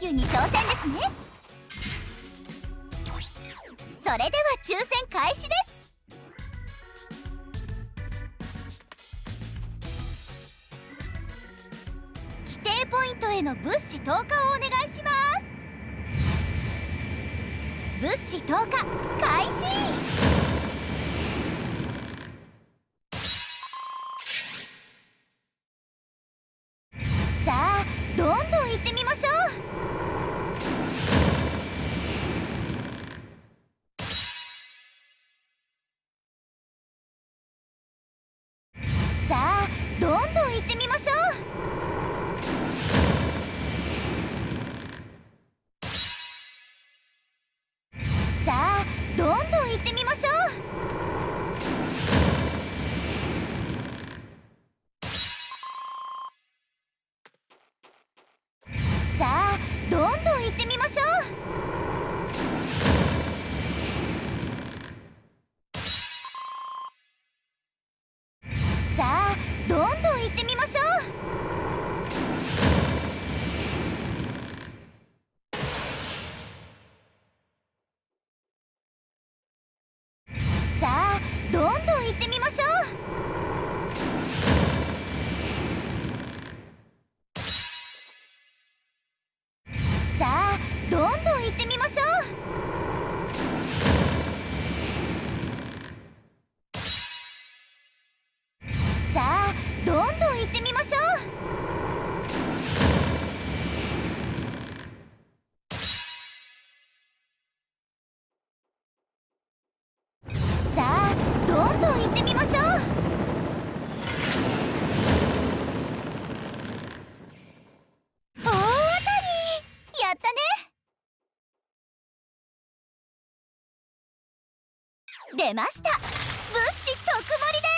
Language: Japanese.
球に挑戦ですね。それでは抽選開始です。規定ポイントへの物資投下をお願いします。物資投下開始。さあさあどんどん行ってみましょう。さあどんどん行ってみましょうさあどんどん行ってみましょうさあ出ました。物資特盛り